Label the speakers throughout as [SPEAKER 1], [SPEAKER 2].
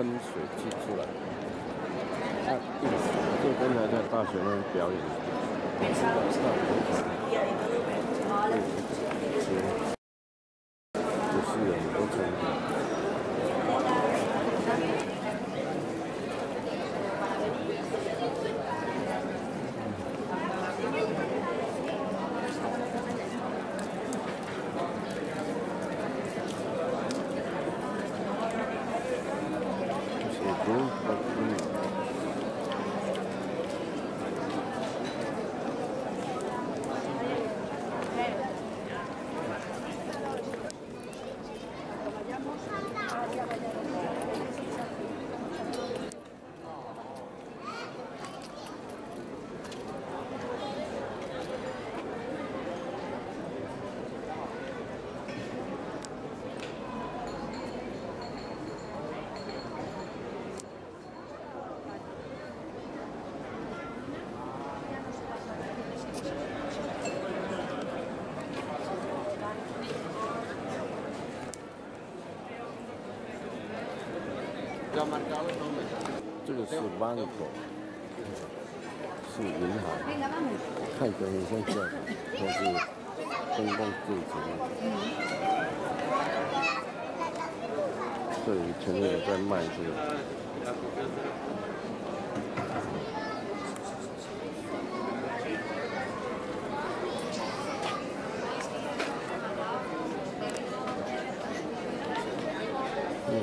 [SPEAKER 1] 喷水机出来，那意思就跟他在大学那表演，不是人都成功。Botafogo. 这个是 banco，是银行，看起来很像教堂，或是公共住宅。这里前面有在卖这个。哦。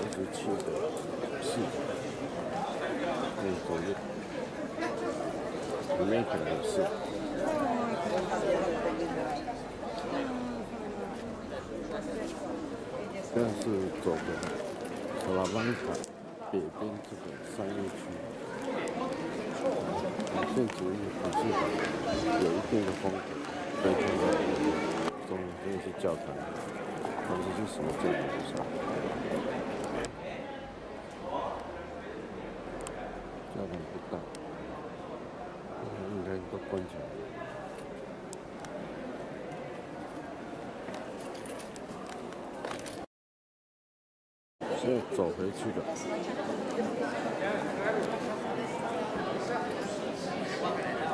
[SPEAKER 1] 一直去的是可以走路，里面可能是。这是走的卡拉邦卡北边这个商业区，建筑物还是有一定的风格，可以看到中这是教堂，看这是什么建筑不知道。教堂不大，应该都关起来。现在走回去的。到